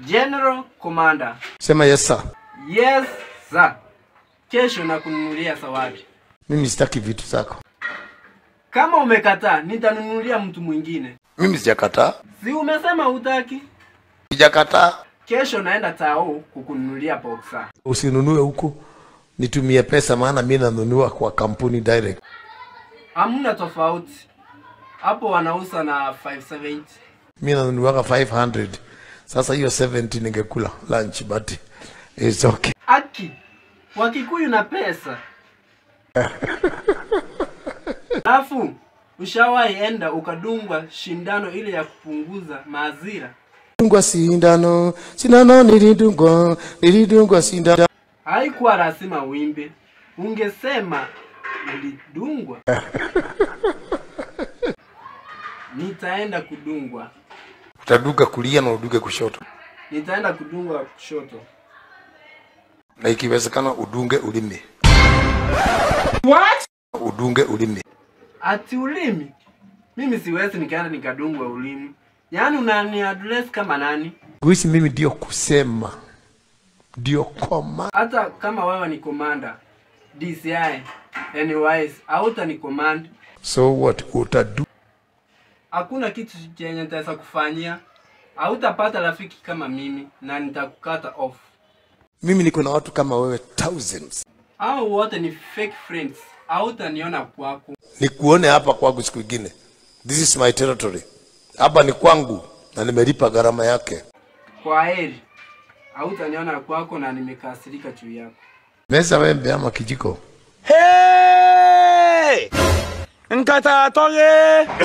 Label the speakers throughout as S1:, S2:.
S1: General Commander.
S2: Sema yes sir.
S1: Yes sir. Kesho nakununulia zawadi.
S2: Mimi sitaki vitu zako.
S1: Kama umekataa, nitanunulia mtu mwingine.
S2: Mimi sijakataa.
S1: Si umesema hutaki?
S2: Sijakataa.
S1: Kesho naenda tao kukununulia boxer.
S2: Usinunue huku. Nitumie pesa maana mimi nanunua kwa kampuni direct.
S1: Hamna tofauti. Hapo wanauza na 570.
S2: Mimi nanunuaga 500. Sasa hiyo 70 ningekula lunch but it's okay.
S1: Aki. Wakikuyu na pesa. Alafu ushawahi enda ukadungwa shindano ile ya kupunguza maazira.
S2: Dungwa sindano, sindano nilidungwa, nilidungwa sindano.
S1: Haikuwa lazima uimbe, ungesema ulidungwa. Nitaenda kudungwa,
S2: Utaduga kulia na uduge kushoto.
S1: nitaenda kudunga kushoto.
S2: Na ikiwezekana udunge ulimi. What? Udunge ulimi.
S1: Ati ulimi? Mimi siwezi nikaenda nikadungwa ulimi. Yaani unani address kama nani?
S2: Kuishi mimi ndio kusema. Ndio koma.
S1: Hata kama wewe ni commander DCI, anyways, hauta ni command.
S2: So what utadu?
S1: Hakuna kitu chenye nitaweza kufanyia. Hautapata rafiki kama mimi na nitakukata off.
S2: Mimi niko na watu kama wewe thousands.
S1: Hao wote ni fake friends. Hautaniona kwako.
S2: Nikuone hapa kwangu siku ingine. This is my territory. Hapa ni kwangu na nimelipa gharama yake.
S1: Kwa heri. Hautaniona kwako na nimekasirika juu yako.
S2: Meza wembe ama kijiko?
S3: Nkata atore! Ha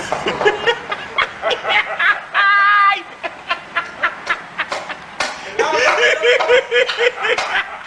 S3: ha ha ha!